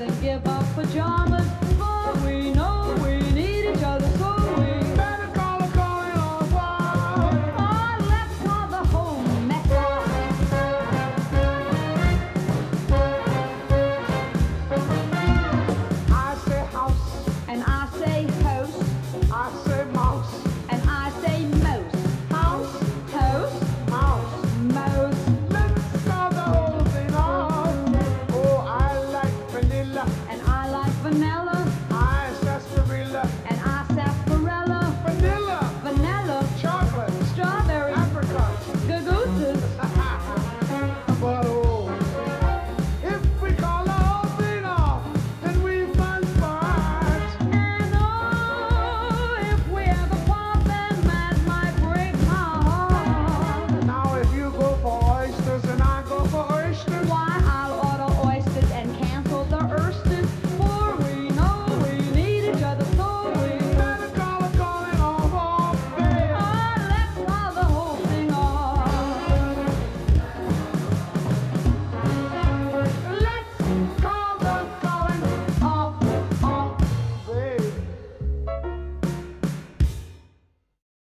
and give up pajamas.